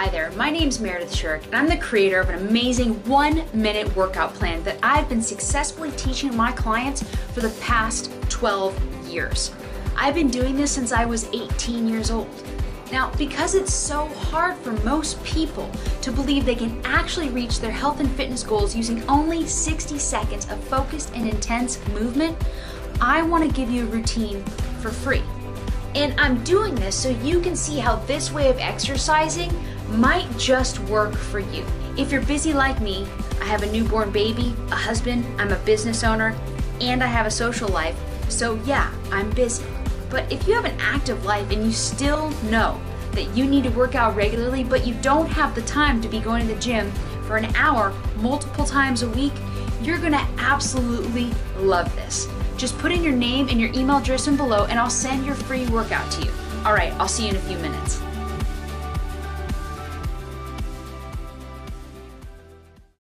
Hi there, my name is Meredith Shirk, and I'm the creator of an amazing one minute workout plan that I've been successfully teaching my clients for the past 12 years. I've been doing this since I was 18 years old. Now, because it's so hard for most people to believe they can actually reach their health and fitness goals using only 60 seconds of focused and intense movement, I want to give you a routine for free. And I'm doing this so you can see how this way of exercising might just work for you. If you're busy like me, I have a newborn baby, a husband, I'm a business owner, and I have a social life. So, yeah, I'm busy. But if you have an active life and you still know that you need to work out regularly, but you don't have the time to be going to the gym for an hour multiple times a week, you're gonna absolutely love this. Just put in your name and your email address in below, and I'll send your free workout to you. All right, I'll see you in a few minutes.